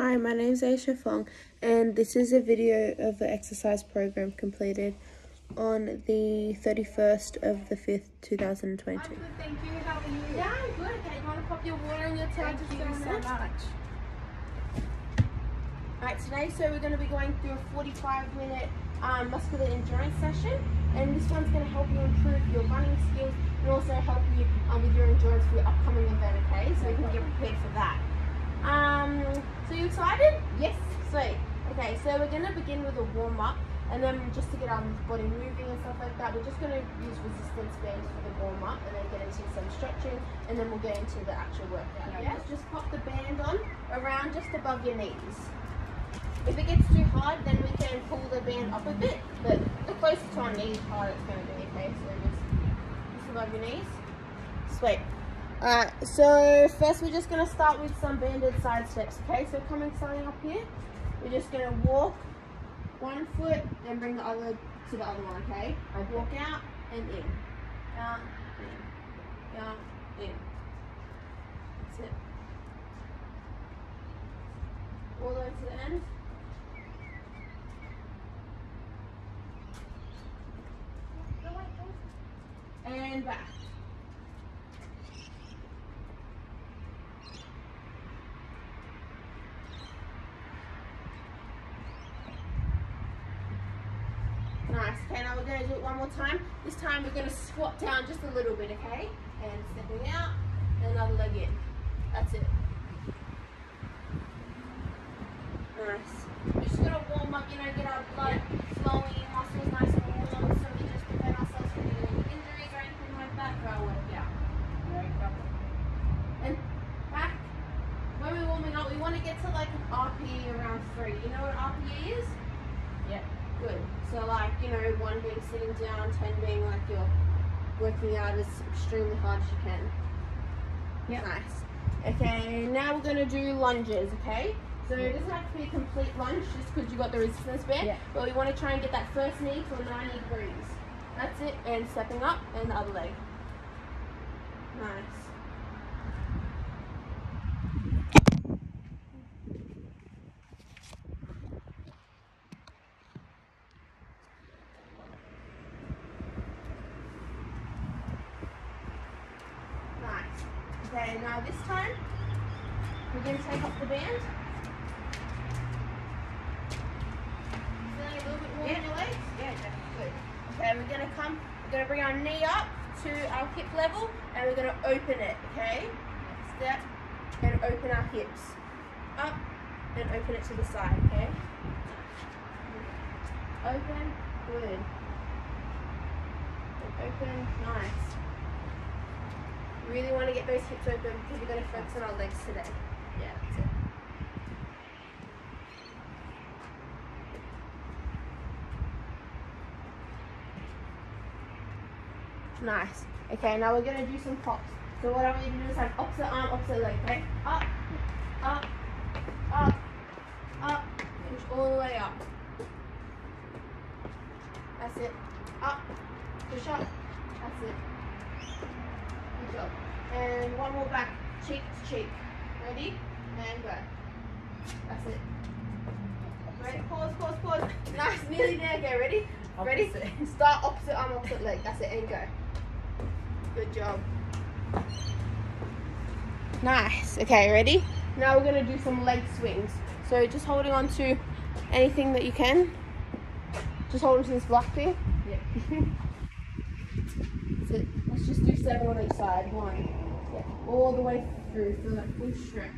Hi, my name is Aiesha Fong, and this is a video of the exercise program completed on the 31st of the 5th, 2020. I'm good, thank you. How are you? Yeah, I'm good. Okay, you want to pop your water in your tail Thank just you for a so minute? much. Alright, today so we're going to be going through a 45 minute um, muscular endurance session and this one's going to help you improve your running skills and also help you um, with your endurance for your upcoming event, okay? So you can get prepared for that. Um, so you excited? Yes. Sweet. Okay, so we're to begin with a warm up and then just to get our body moving and stuff like that, we're just to use resistance bands for the warm up and then get into some stretching and then we'll get into the actual workout. Yeah. Just, pop the band on around just above your knees. If it gets too hard, then we can pull the band up a bit, but the closer to our knees hard it's to be, okay? So just, just above your knees. Sweet. Alright, so first we're just going to start with some banded side steps, okay? So coming, starting up here, we're just going to walk one foot, then bring the other to the other one, okay? I walk out and in. Out, in. Out, in. That's it. All the way to the end. And back. Nice. Okay, now we're going to do it one more time. This time we're going to squat down just a little bit, okay? And stepping out, and another leg in. That's it. Nice. We're just going to warm up, you know, get our blood flowing, muscles nice and warm, so we just prevent ourselves from getting any injuries or anything like that for our workout. And back, when we're warming up, we want to get to like an RPE around three. You know what RPE is? Yeah. Good. So like, you know, one being sitting down, ten being like you're working out as extremely hard as you can. Yeah. Nice. Okay, now we're gonna do lunges, okay? So it doesn't have to be a complete lunge just because you got the resistance band, Yeah. but we want to try and get that first knee to a 90 degrees. That's it, and stepping up, and the other leg. Nice. Okay, now this time, we're going to take off the band. Feeling a little bit warm in your legs? Yeah. Good. Okay, we're to come, we're to bring our knee up to our hip level and we're to open it, okay? Step and open our hips. Up and open it to the side, okay? Open, good. And open, nice. Really want to get those hips open because we're to focus on our legs today. Yeah, that's it. Nice. Okay, now we're going to do some pops. So what I want you to do is like opposite arm, opposite leg, okay? Up, up, up, up, push all the way up. That's it. Up, push up. That's it. Good job. And one more back, cheek to cheek. Ready? And go. That's it. Ready? Pause, pause, pause. Nice, nearly there. Okay, ready? Ready? Opposite. Start opposite arm, opposite leg. That's it, and go. Good job. Nice. Okay, ready? Now we're gonna do some leg swings. So just holding on to anything that you can. Just hold on to this block thing. Yeah. Let's just do seven on each side. One. Yeah. All the way through for that full stretch.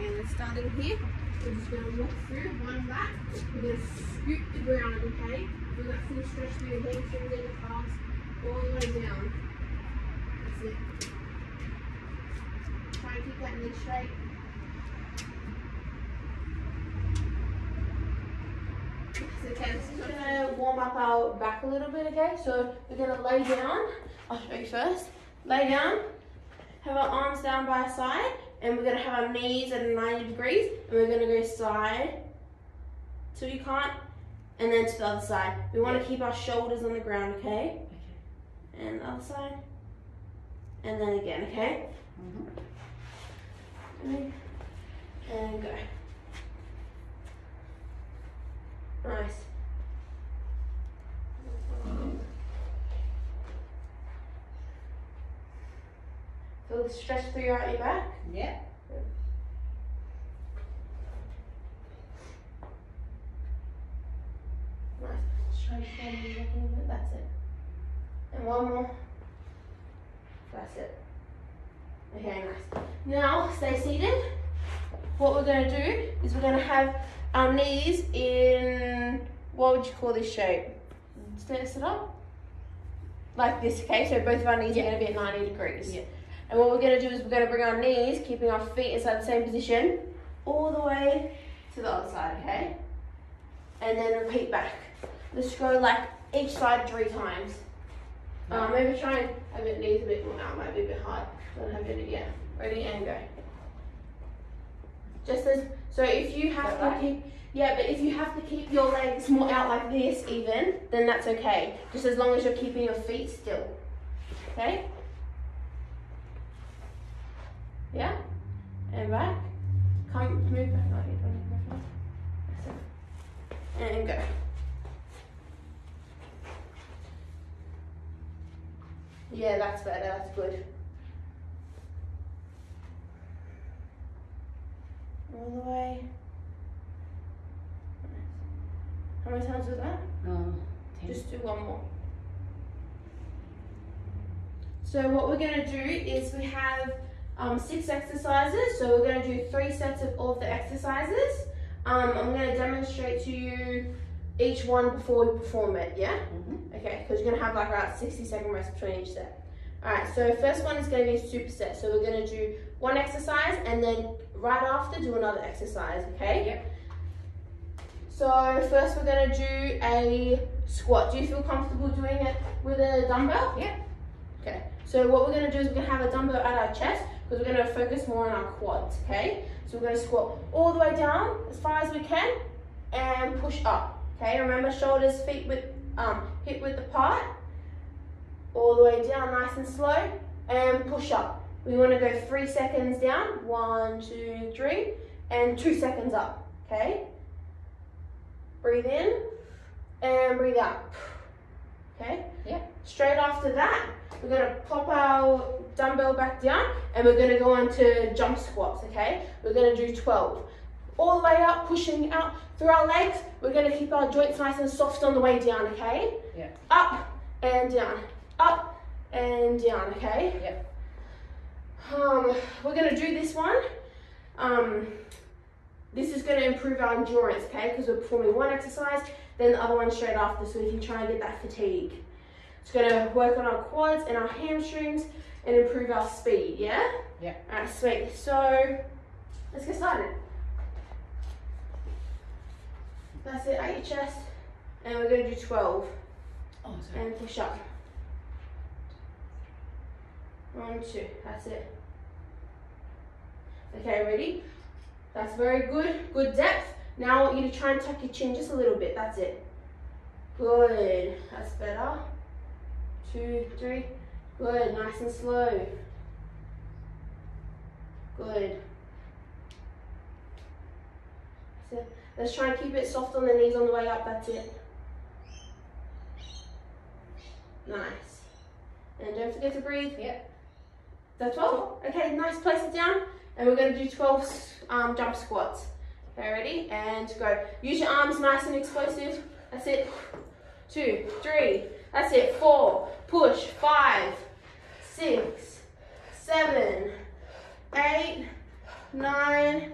Okay, let's start in here. We're just going to walk through, one back. We're going to scoop the ground, okay? We've got full stretch through your hamstrings and your calves, all the way down. That's it. Try and keep that knee straight. Okay, so we're gonna warm up our back a little bit, okay? So we're gonna lay down. I'll show you first. Lay down. Have our arms down by our side. And we're gonna have our knees at 90 degrees, and we're gonna go side till you can't, and then to the other side. We wanna keep our shoulders on the ground, okay? Okay. And the other side. And then again, okay? Mhm. And go. Nice. Feel the stretch through your your back. Yeah. Nice. Just try to stand a little bit. That's it. And one more. That's it. Okay, nice. Now stay seated. What we're gonna do is we're gonna have our knees in what would you call this shape? Stand sit up. Like this, okay? So both of our knees are gonna be at 90 degrees. Yeah. And what we're gonna do is we're gonna bring our knees, keeping our feet inside the same position, all the way to the other side, okay? And then repeat back. Let's go like each side three times. Um, maybe try and have your knees a bit more out, might be a bit hard. Don't have it yet. Ready and go. Just as so if you have to right? keep yeah, but if you have to keep your legs more out like this even, then that's okay. Just as long as you're keeping your feet still. Okay? Yeah? And back. Come move back. Oh, you don't need to move back. That's it. And go. Yeah, that's better. That's good. All the way. How many times was that? Oh, ten. Just do one more. So what we're going to do is we have um, six exercises. So we're going to do three sets of all of the exercises. Um, I'm going to demonstrate to you each one before we perform it. Yeah. Mhm. Okay, because you're gonna have like about 60 second rest between each set. Alright, so first one is gonna be a superset. So we're gonna do one exercise and then right after do another exercise, okay? Yep. So first we're gonna do a squat. Do you feel comfortable doing it with a dumbbell? Yeah. Okay, so what we're gonna do is we're gonna have a dumbbell at our chest because we're gonna focus more on our quads, okay? So we're gonna squat all the way down as far as we can and push up. Okay, remember shoulders, feet with um, hip width apart. All the way down, nice and slow, and push up. We want to go three seconds down. One, two, three, and two seconds up. Okay. Breathe in and breathe out. Okay. Yep. Straight after that, we're gonna pop our dumbbell back down, and we're gonna go on to jump squats. Okay. We're gonna do 12 all the way up, pushing out through our legs. We're gonna keep our joints nice and soft on the way down, okay? Yeah. Up and down, up and down, okay? Yep. Um, we're gonna do this one. Um, this is gonna improve our endurance, okay? Because we're performing one exercise, then the other one straight after, so we can try and get that fatigue. It's gonna work on our quads and our hamstrings and improve our speed, yeah? Yeah. Alright, sweet. So, let's get started. That's it at your chest. And we're going to do 12 Oh, sorry. and push up. One, two. That's it. Okay, ready? That's very good. Good depth. Now I want you to try and tuck your chin just a little bit. That's it. Good. That's better. Two, three. Good. Nice and slow. Good. That's it. Let's try and keep it soft on the knees on the way up. That's it. Nice. And don't forget to breathe. Yep. That's 12. Okay, nice. Place it down. And we're going to do 12 um, jump squats. Okay, ready? And go. Use your arms nice and explosive. That's it. Two, three. That's it. Four. Push. Five, six, seven, eight, nine,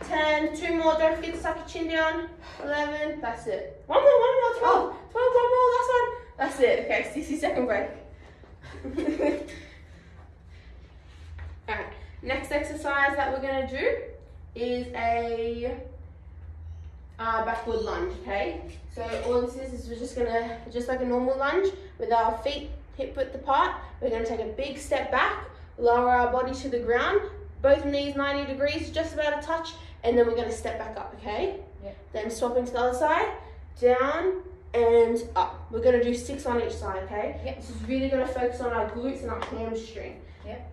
ten. Two more. Don't forget to suck your chin down. Eleven. That's it. One more. One more. Twelve. Oh. Twelve. One more. Last one. That's it. Okay, 60 second break. Alright, next exercise that we're going to do is a uh, backward lunge, okay? So all this is, is we're just going to, just like a normal lunge, with our feet hip width apart, we're going to take a big step back, lower our body to the ground, both knees 90 degrees, just about a touch, and then we're gonna step back up, okay? Yep. Then swapping to the other side, down and up. We're gonna do six on each side, okay? Yep. This is really gonna focus on our glutes and our hamstring. Yep.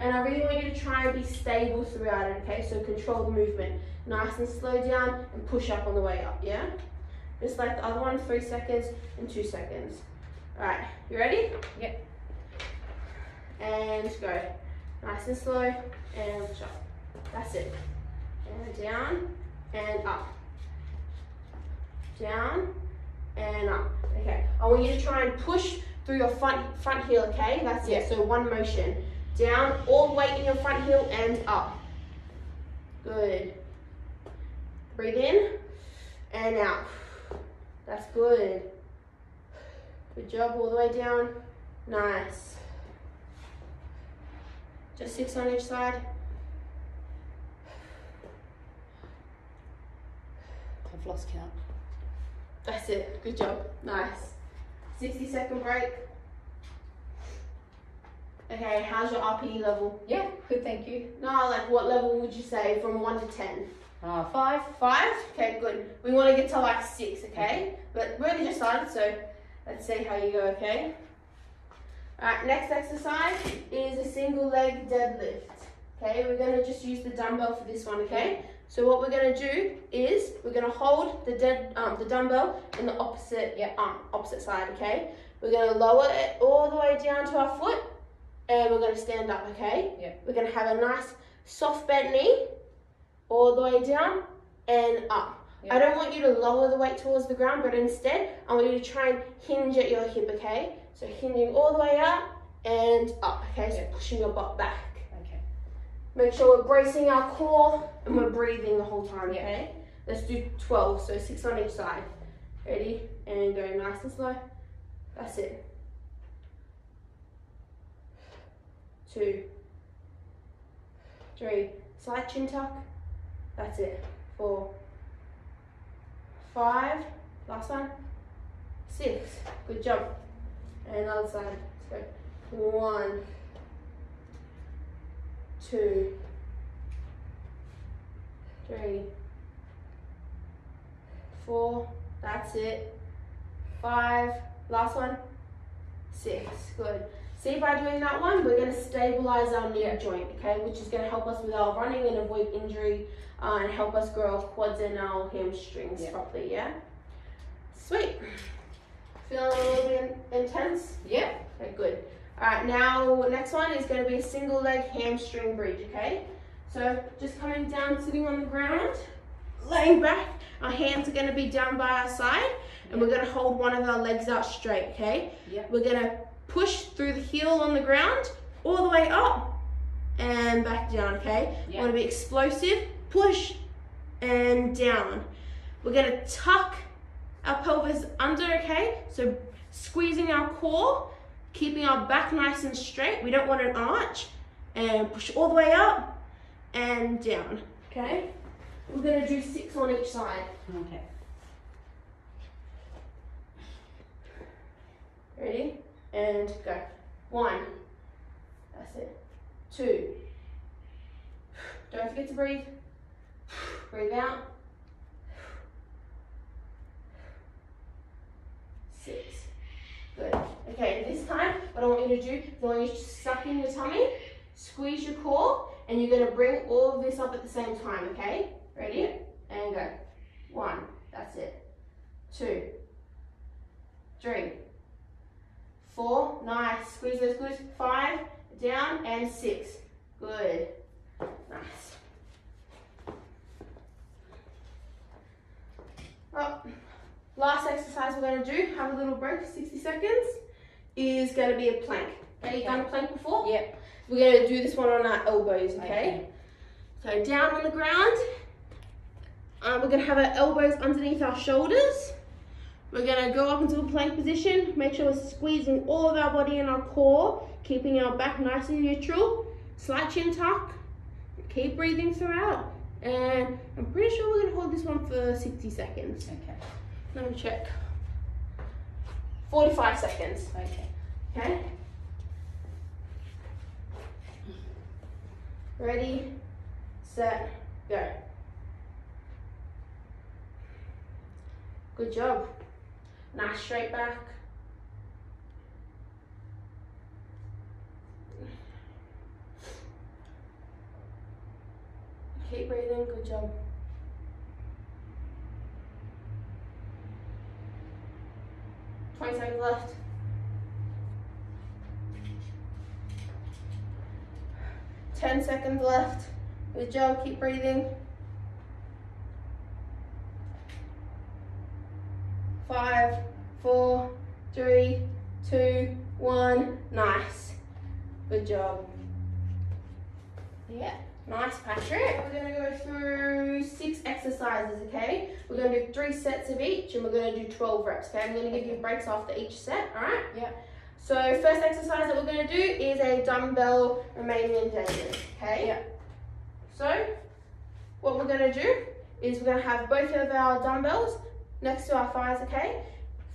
And I really want you to try and be stable throughout it, okay? So control the movement. Nice and slow down and push up on the way up, yeah? Just like the other one, three seconds and two seconds. All right, you ready? Yep. And go. Nice and slow and push up. That's it. And down and up. Down and up. Okay. I want you to try and push through your front front heel, okay? That's it. So one motion. Down, all the weight in your front heel and up. Good. Breathe in and out. That's good. Good job all the way down. Nice. Just six on each side. I've lost count. That's it. Good job. Nice. 60 second break. Okay, how's your RPE level? Yeah, good, thank you. No, like what level would you say from 1 to 10? Uh, five. 5? Okay, good. We want to get to like 6, okay? But we already just started, so let's see how you go, okay? Alright, next exercise is a single leg deadlift. Okay, we're going to just use the dumbbell for this one, okay? So what we're going to do is we're going to hold the dead um, the dumbbell in the opposite Yeah. um, opposite side, okay? We're going to lower it all the way down to our foot and we're going to stand up, okay? Yeah. We're going to have a nice soft bent knee all the way down and up. Yeah. I don't want you to lower the weight towards the ground, but instead I want you to try and hinge at your hip, okay? So hinging all the way up and up, okay? So Yeah. pushing your butt back. Okay. Make sure we're bracing our core and we're breathing the whole time, okay? Let's do 12, so six on each side. Ready? And go nice and slow. That's it. Two, three, slight chin tuck. That's it. Four, five, last one, six. Good job. And other side. Let's. One, two, three, four. That's it. Five. Last one. Six. Good. See, by doing that one, we're going to stabilize our knee joint, okay, which is going to help us with our running and avoid injury uh, and help us grow our quads and our hamstrings Yeah. properly, yeah? Sweet. Feeling a little bit intense? Yeah. Okay, good. All right, now next one is going to be a single leg hamstring bridge, okay? So just coming down, sitting on the ground, laying back. Our hands are going to be down by our side, and we're going to hold one of our legs out straight, okay? Yep. We're going to push through the heel on the ground, all the way up, and back down, okay? Yeah. Want to be explosive, push, and down. We're going to tuck our pelvis under, okay? So squeezing our core, keeping our back nice and straight. We don't want an arch. And push all the way up and down, okay? We're gonna do six on each side. Okay. Ready? And go. One. That's it. Two. Don't forget to breathe. Breathe out. Six. Good. Okay, this time, what I want you to do is I want you to suck in your tummy, squeeze your core, and you're gonna bring all of this up at the same time, okay? Ready? And go. One. That's it. Two. Three. Four. Nice. Squeeze those glutes. Five. Down. And six. Good. Nice. Well, last exercise we're going to do, have a little break, 60 seconds, is going to be a plank. Okay, you've done a plank before? Yep. We're going to do this one on our elbows, okay? So down on the ground. Uh, we're going to have our elbows underneath our shoulders. We're going to go up into a plank position. Make sure we're squeezing all of our body and our core, keeping our back nice and neutral. Slight chin tuck. Keep breathing throughout. And I'm pretty sure we're going to hold this one for 60 seconds. Okay. Let me check. 45 seconds. Okay. Okay? Ready, set, go. Good job. Nice straight back. Keep breathing, good job. Twenty seconds left. Ten seconds left. Good job, keep breathing. Five, four, three, two, one. Nice. Good job. Yeah. Nice, Patrick. We're to go through six exercises, okay? We're going to do three sets of each and we're going to do 12 reps, okay? I'm going to give you breaks after each set, all right? Yeah. So first exercise that we're going to do is a dumbbell Romanian deadlift, okay? Yeah. So what we're going to do is we're going to have both of our dumbbells next to our thighs, okay?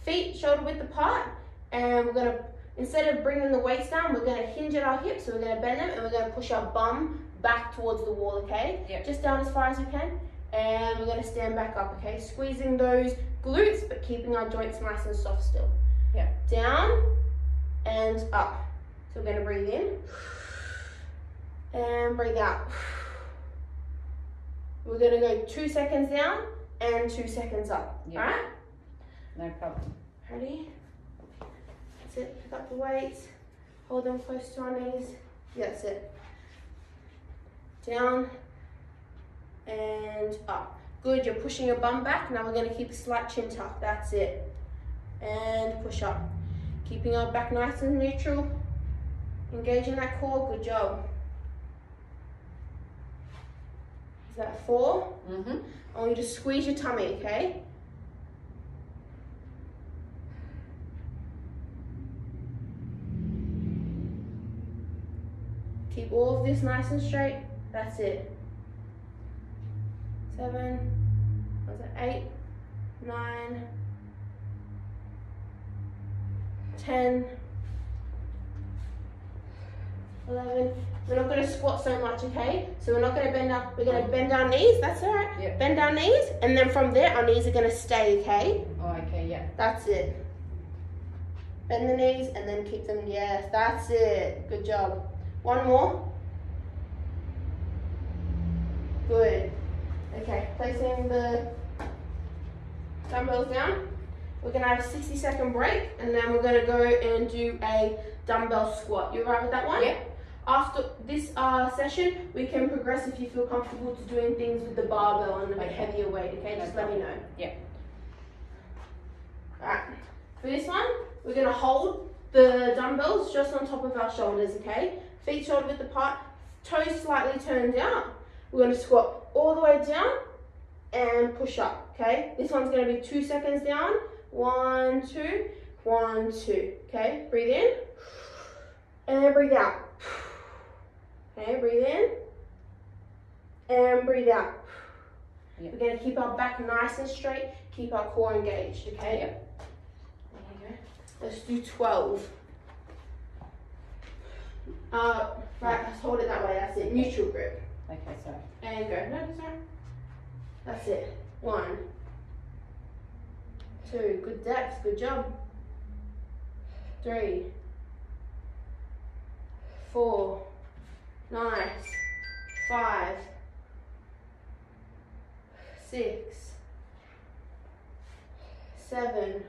Feet shoulder width apart and we're going to, instead of bringing the weights down, we're going to hinge at our hips, so we're going to bend them and we're going to push our bum back towards the wall, okay? Yep. Just down as far as you can. And we're gonna stand back up, okay? Squeezing those glutes, but keeping our joints nice and soft still. Yep. Down and up. So we're gonna breathe in and breathe out. We're gonna go two seconds down and two seconds up. Yep. Alright? No problem. Ready? That's it. Pick up the weights. Hold them close to our knees. That's it. Down and up. Good. You're pushing your bum back. Now we're going to keep a slight chin tuck. That's it. And push up. Keeping our back nice and neutral. Engaging that core. Good job. Is that four? Mm-hmm. I want you to squeeze your tummy, okay? Keep all of this nice and straight. That's it. Seven, was it eight, nine, ten, eleven. We're not going to squat so much, okay? So we're not going to bend up. We're going to bend our knees. That's all right. Yeah. Bend our knees, and then from there, our knees are going to stay, okay? Oh, okay, yeah. That's it. Bend the knees and then keep them. Yes, that's it. Good job. One more. Good. Okay, placing the dumbbells down. We're gonna have a 60 second break and then we're gonna go and do a dumbbell squat. You alright with that one? Yeah. After this uh, session, we can progress if you feel comfortable to doing things with the barbell and a bit heavier weight, okay? Just let me know. Yeah. Alright. For this one, we're gonna hold the dumbbells just on top of our shoulders, okay? Feet shoulder width apart, toes slightly turned out. We're gonna squat all the way down and push up, okay? This one's gonna be two seconds down. One, two, one, two. Okay, breathe in and breathe out. Okay, breathe in and breathe out. Yeah. We're gonna keep our back nice and straight, keep our core engaged, okay? Yeah. There you go. Let's do 12. Uh, right, let's hold it that way, that's it. Neutral grip. Okay, sorry. And go. No, right. That's it. One. Two. Good depth. Good job. Three. Four. Nice. Five. Six. Seven.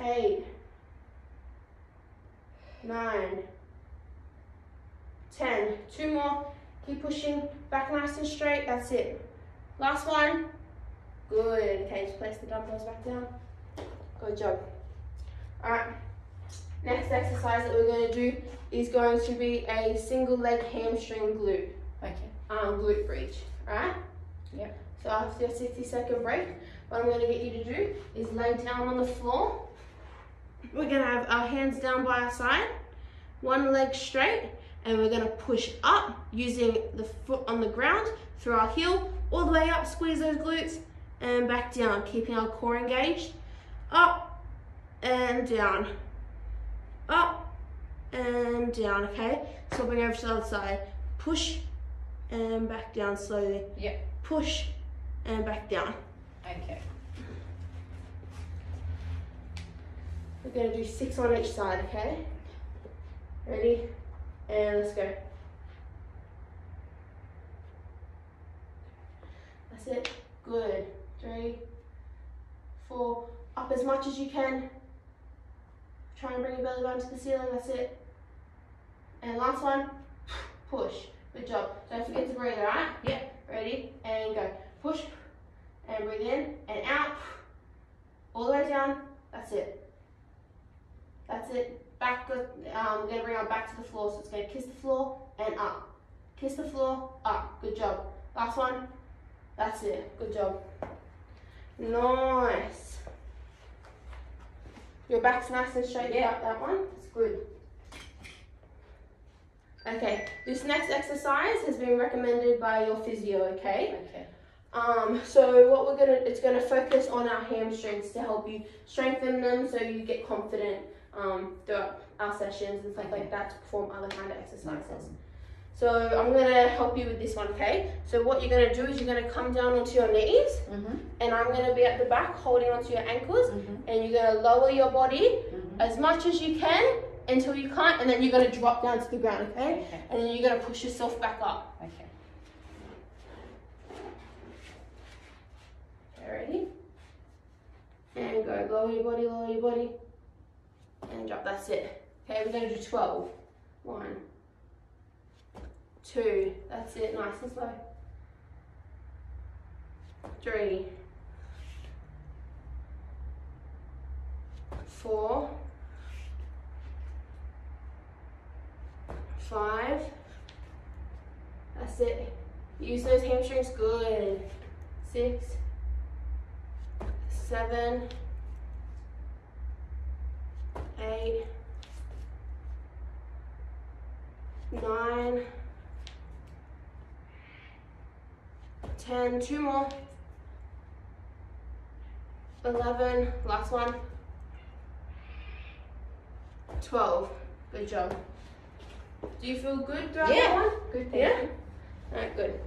Eight. Nine. 10. Two more. Keep pushing. Back nice and straight. That's it. Last one. Good. Okay, just place the dumbbells back down. Good job. Alright. Next exercise that we're going to do is going to be a single leg hamstring glute. Okay. Um, glute bridge. Alright? Yep. So after your 60 second break, what I'm going to get you to do is lay down on the floor. We're going to have our hands down by our side, one leg straight, and we're going to push up using the foot on the ground through our heel, all the way up, squeeze those glutes, and back down, keeping our core engaged. Up and down. Up and down, okay? swapping over to the other side. Push and back down slowly. Yep. Push and back down. Okay. We're gonna do six on each side, okay? Ready? And let's go. That's it. Good. Three, four. Up as much as you can. Try and bring your belly button to the ceiling. That's it. And last one. Push. Good job. Don't forget to breathe, alright? Yep. Ready? And go. Push. And breathe in and out. All the way down. That's it. That's it. Back. Good. Um, we're gonna bring our back to the floor. So it's gonna kiss the floor and up. Kiss the floor. Up. Good job. Last one. That's it. Good job. Nice. Your back's nice and straight Yeah. that one. It's good. Okay, this next exercise has been recommended by your physio, okay? Okay. Um, so what we're gonna, it's gonna focus on our hamstrings to help you strengthen them so you get confident um, throughout our sessions and stuff Okay. like that to perform other kind of exercises. So I'm gonna help you with this one, okay? So what you're gonna do is you're gonna come down onto your knees Mhm. and I'm gonna be at the back holding onto your ankles Mhm. and you're gonna lower your body Mhm. as much as you can until you can't and then you're gonna drop down to the ground, okay? Okay. And then you're gonna push yourself back up. Okay. Okay, ready? And go, lower your body, lower your body. And drop, that's it. Okay, we're gonna do 12. One, two, that's it, nice and slow. Three, four, five, that's it. Use those hamstrings, good. Six, seven, eight, nine, ten, two more, eleven, last one, 12, Good job. Do you feel good throughout Yeah. that one? Good. thank Yeah? you. Alright, good.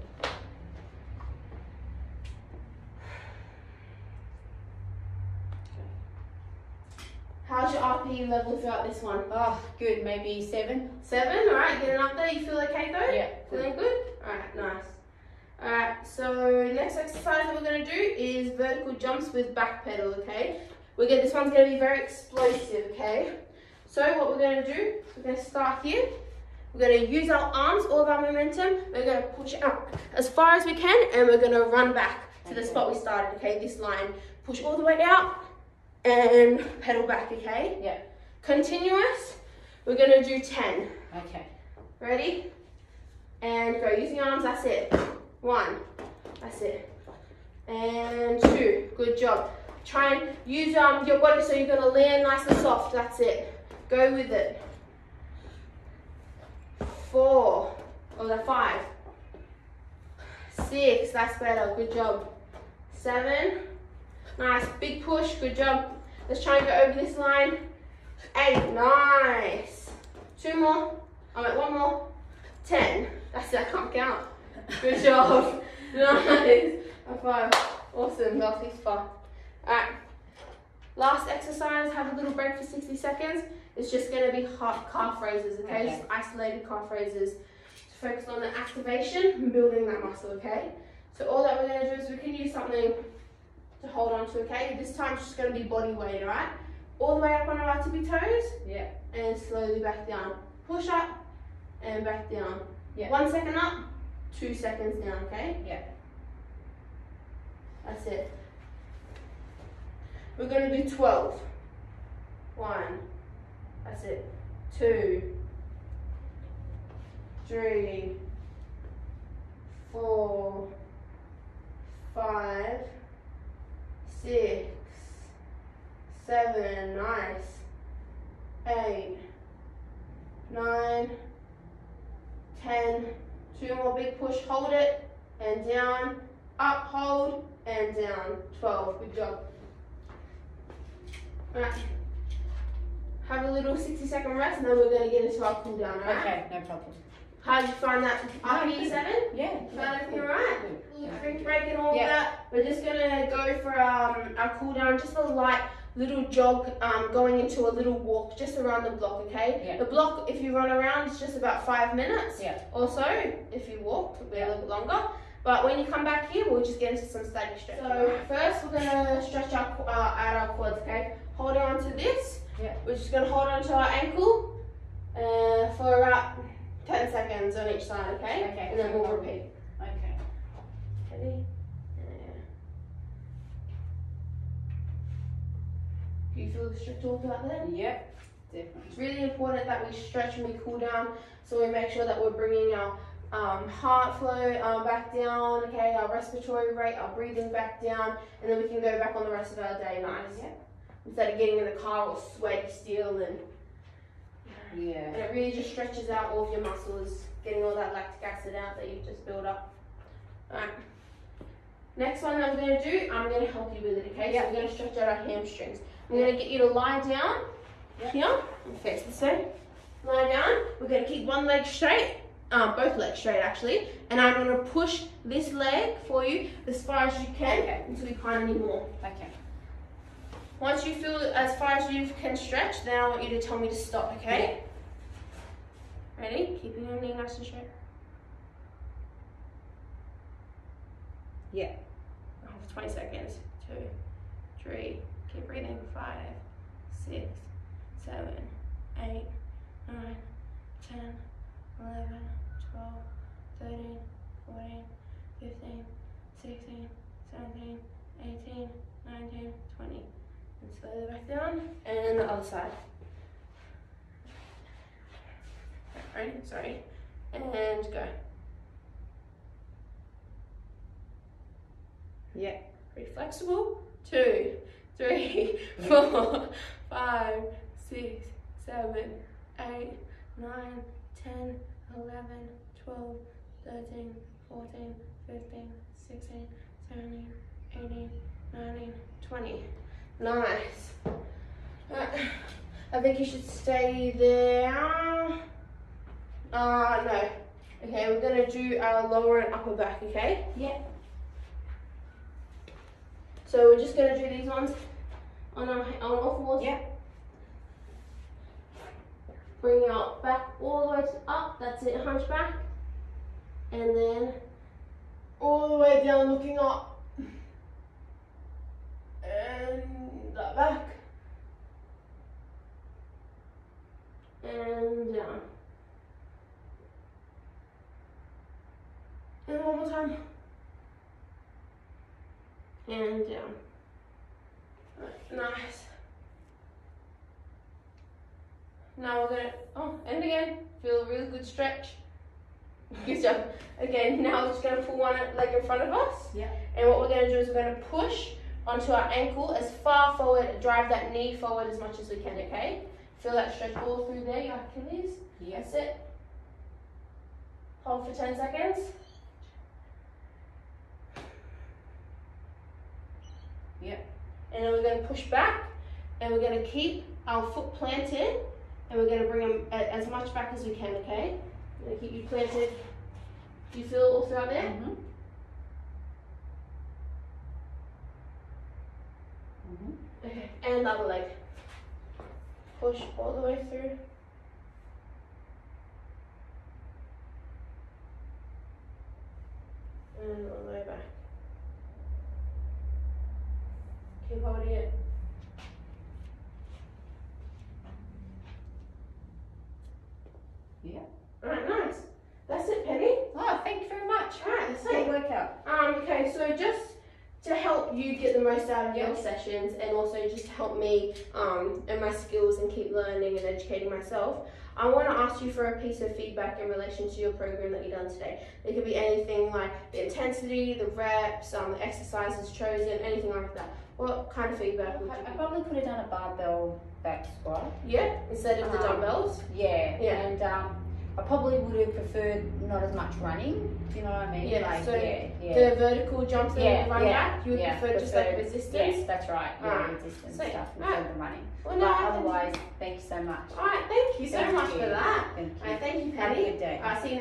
How's your RPE level throughout this one? Oh, good. Maybe seven. Seven, alright, getting up there. You feel okay though? Yeah. Feeling good? Alright, nice. Alright, so next exercise that we're gonna do is vertical jumps with back pedal, okay? We're gonna, this one's gonna be very explosive, okay? So what we're gonna do, we're gonna start here. We're gonna use our arms, all of our momentum. We're gonna push out as far as we can and we're gonna run back to the spot we started, okay? This line. Push all the way out and pedal back, okay? Yeah. Continuous. We're gonna do 10. Okay. Ready? And go. Using your arms, that's it. One. That's it. And two. Good job. Try and use um, your body so you're gonna land nice and soft. That's it. Go with it. Four. Oh, that five. Six. That's better. Good job. Seven. Nice. Big push. Good job. Let's try and go over this line. Eight. Nice. Two more. I'm at one more. Ten. That's it. I can't count. Good job. nice. High five. Awesome. Was fun. Alright. Last exercise. Have a little break for 60 seconds. It's just going to be calf raises, okay? Okay. Just isolated calf raises to focus on the activation and building that muscle, okay? So all that we're going to do is we can use something to hold on to, okay? This time it's just going to be body weight, alright? All the way up on our tippy toes Yeah. and slowly back down. Push up and back down. Yeah. One second up, two seconds down, okay? Yeah. That's it. We're going to do 12. One. That's it. Two. Three. Four. Five. Six. Seven. Nice. Eight. Nine. Ten. Two more big push. Hold it. And down. Up. Hold. And down. 12. Good job. Right. have a little 60 second rest, and then we're gonna get into our cool down, alright? Okay, no problem. How did you find that? After good. seven? Yeah. Found everything alright? good. Drink break and all Yeah. that. We're just gonna go for um, our cool down, just a light little jog, um, going into a little walk just around the block, okay? Yeah. The block, if you run around, it's just about five minutes. Yeah. Or so. If you walk, it'll be a little bit longer. But when you come back here, we'll just get into some static stretch. So first, we're gonna stretch our uh, out our quads, okay? Holding on to this. Yeah. We're just gonna hold on to our ankle uh, for about 10 seconds on each side, okay? Okay. And then we'll repeat. Okay. Ready? Yeah. Do you feel the stretch all throughout there? Yep. Definitely. It's really important that we stretch and we cool down so we make sure that we're bringing our um, heart flow um, back down, okay, our respiratory rate, our breathing back down, and then we can go back on the rest of our day nice. Yeah. Instead of getting in the car all sweaty still and, Yeah. and it really just stretches out all of your muscles, getting all that lactic acid out that you've just built up. Alright. Next one that we're going to do, I'm going to help you with it, okay? Yeah. So we're going to stretch out our hamstrings. I'm going to get you to lie down Yeah. here and face this way. Lie down. We're going to keep one leg straight, um, both legs straight actually, and I'm going to push this leg for you as far as you can Okay. until you can't anymore. Okay. Once you feel as far as you can stretch, then I want you to tell me to stop, okay? Ready? Keeping your knee nice and straight. Yeah. Oh, 20 seconds. Two, three, keep breathing. Five, six, seven, eight, nine, 10, 11, 12, 13, 14, 15, 16, 17, 18, 19, 20. And slowly back down. And the other side. Ready? Sorry. And go. Yeah. Pretty flexible. Two, three, four, five, six, seven, eight, nine, ten, eleven, twelve, thirteen, fourteen, fifteen, sixteen, seventeen, eighteen, nineteen, twenty. Nice. Uh, I think you should stay there. Uh, no. Okay, we're gonna do our lower and upper back, okay? Yeah. So we're just gonna do these ones on our on all fours. Yeah. Bring our back all the way up. That's it, hunchback. And then all the way down, looking up. And back. And down. And one more time. And down. Nice. Now we're gonna, oh, and again, feel a really good stretch. Good job. Again, now we're just gonna pull one leg in front of us. Yeah. And what we're gonna do is we're gonna push onto our ankle as far forward, drive that knee forward as much as we can, okay? Feel that stretch all through there, your Achilles. Yes. That's it. Hold for 10 seconds. Yep. And then we're going to push back and we're going to keep our foot planted and we're going to bring them as much back as we can, okay? Going to keep you planted. Do you feel it all throughout there? Mhm. Mhm. Okay. And the other leg. Push all the way through. And all the way back. Keep holding it. Yeah. Alright, nice. That's it, Penny. Oh, thank you very much. Alright, that's Good it. workout. Um, okay, so just to help you get the most out of your Yeah. sessions and also just to help me um, and my skills and keep learning and educating myself, I want to ask you for a piece of feedback in relation to your program that you've done today. It could be anything like the intensity, the reps, um, the exercises chosen, anything like that. What kind of feedback would I, I probably could have done a barbell back squat. Yeah, instead of the Um, dumbbells. Yeah. Yeah. And um, I probably would have preferred not as much running. Do you know what I mean? Yeah, Like, so yeah, yeah. The vertical jumps and Yeah, the run yeah, back, you would yeah, prefer just like resistance? Yes, that's right. Yeah, Ah, resistance sweet. stuff Right. instead of the running. Well, But no, I can- otherwise, thank you so much. Alright, thank you so Thank much you. for that. Thank you. Alright, thank you, Have a good day. Alright, see you